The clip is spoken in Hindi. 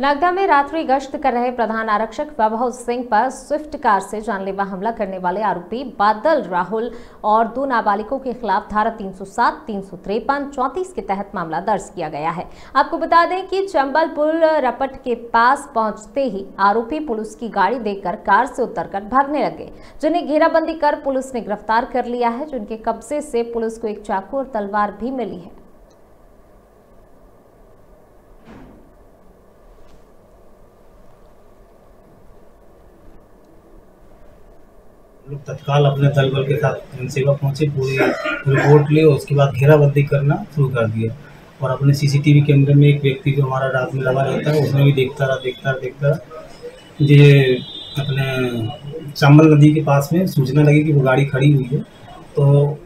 नगदा में रात्रि गश्त कर रहे प्रधान आरक्षक वैभव सिंह पर स्विफ्ट कार से जानलेवा हमला करने वाले आरोपी बादल राहुल और दो नाबालिगों के खिलाफ धारा 307, तीन सौ के तहत मामला दर्ज किया गया है। आपको बता दें कि चंबल पुल रपट के पास पहुँचते ही आरोपी पुलिस की गाड़ी देखकर कार से उतरकर भागने लगे जिन्हें घेराबंदी कर पुलिस ने गिरफ़्तार कर लिया है जिनके कब्जे से पुलिस को एक चाकू और तलवार भी मिली है। लोग तत्काल अपने दल बल के साथ जनसेवा पहुँचे, पूरी रिपोर्ट ली और उसके बाद घेराबंदी करना शुरू कर दिया। और अपने सीसीटीवी कैमरे में एक व्यक्ति जो हमारा रात में लगा रहता है, उसने भी देखता रहा देखता रहा देखता रहा। ये अपने चंबल नदी के पास में सूचना लगी कि वो गाड़ी खड़ी हुई है। तो